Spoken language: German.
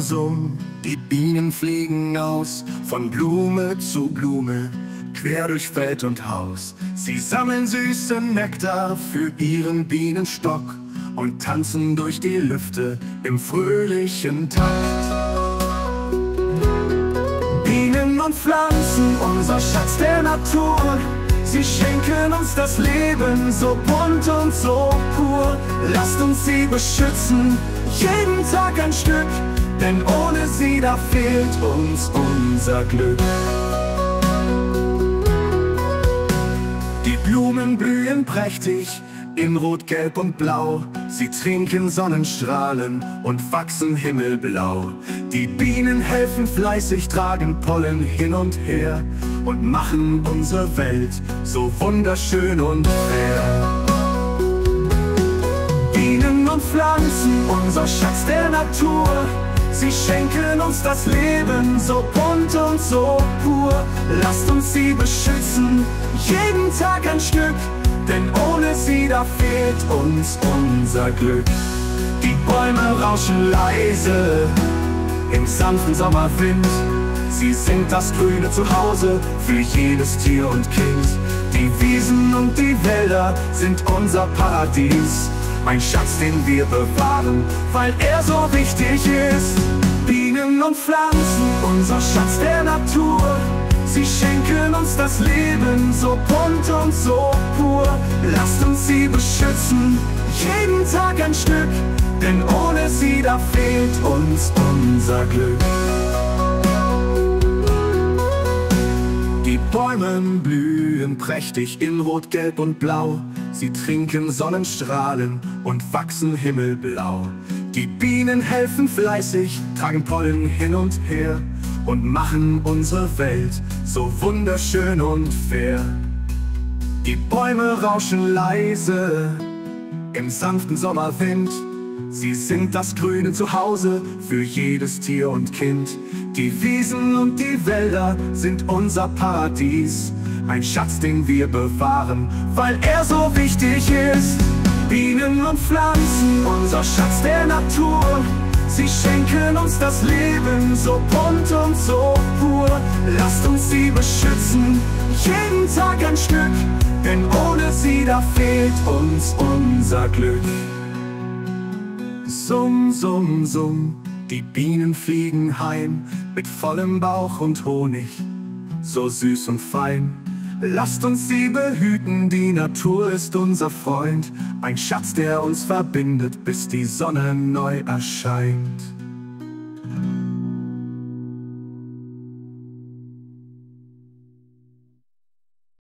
summ, die Bienen fliegen aus, von Blume zu Blume, quer durch Feld und Haus. Sie sammeln süßen Nektar für ihren Bienenstock und tanzen durch die Lüfte im fröhlichen Takt. Bienen und Pflanzen, unser Schatz der Natur, Sie schenken uns das Leben so bunt und so pur. Lasst uns sie beschützen, jeden Tag ein Stück, denn ohne sie da fehlt uns unser Glück. Die Blumen blühen prächtig in Rot, Gelb und Blau. Sie trinken Sonnenstrahlen und wachsen himmelblau. Die Bienen helfen fleißig, tragen Pollen hin und her und machen unsere Welt so wunderschön und fair. Bienen und Pflanzen, unser Schatz der Natur, sie schenken uns das Leben so bunt und so pur. Lasst uns sie beschützen, jeden Tag ein Stück, denn ohne sie da fehlt uns unser Glück. Die Bäume rauschen leise im sanften Sommerwind. Sie sind das grüne Zuhause für jedes Tier und Kind. Die Wiesen und die Wälder sind unser Paradies. Mein Schatz, den wir bewahren, weil er so wichtig ist. Bienen und Pflanzen, unser Schatz der Natur. Sie schenken uns das Leben so bunt und so pur. Lasst uns sie beschützen, jeden Tag ein Stück, denn ohne sie da fehlt uns unser Glück. Die Bäume blühen prächtig in Rot, Gelb und Blau. Sie trinken Sonnenstrahlen und wachsen himmelblau. Die Bienen helfen fleißig, tragen Pollen hin und her und machen unsere Welt so wunderschön und fair. Die Bäume rauschen leise im sanften Sommerwind. Sie sind das grüne Zuhause für jedes Tier und Kind. Die Wiesen und die Wälder sind unser Paradies. Ein Schatz, den wir bewahren, weil er so wichtig ist. Bienen und Pflanzen, unser Schatz der Natur. Sie schenken uns das Leben so bunt und so pur. Lasst uns sie beschützen, jeden Tag ein Stück, denn ohne sie da fehlt uns unser Glück. Summ, summ, summ, die Bienen fliegen heim mit vollem Bauch und Honig, so süß und fein. Lasst uns sie behüten, die Natur ist unser Freund, ein Schatz, der uns verbindet, bis die Sonne neu erscheint.